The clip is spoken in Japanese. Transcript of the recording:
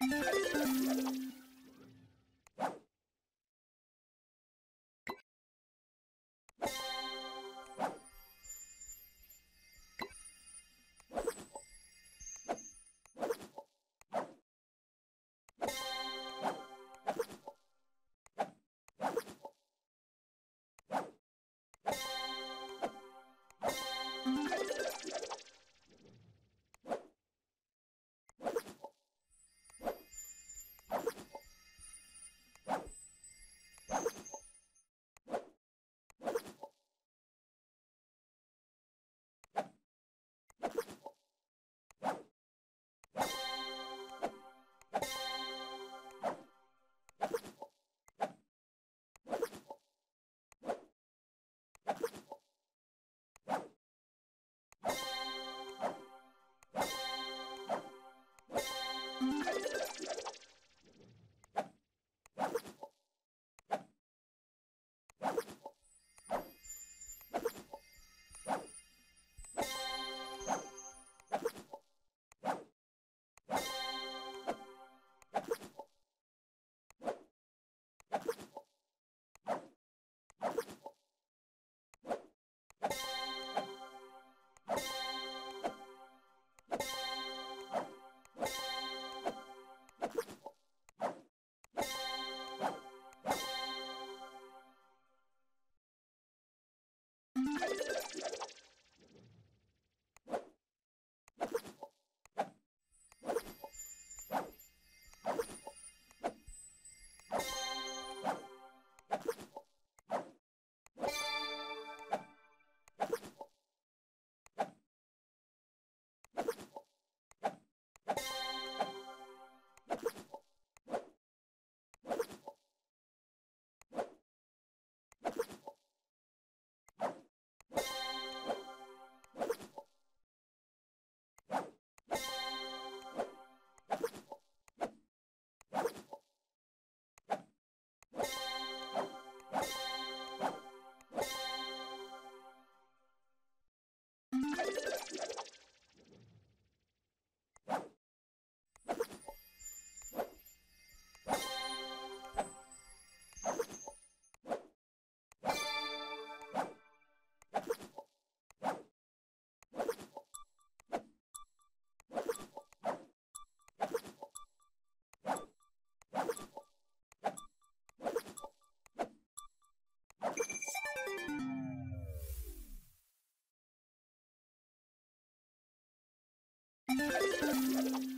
You Thank you.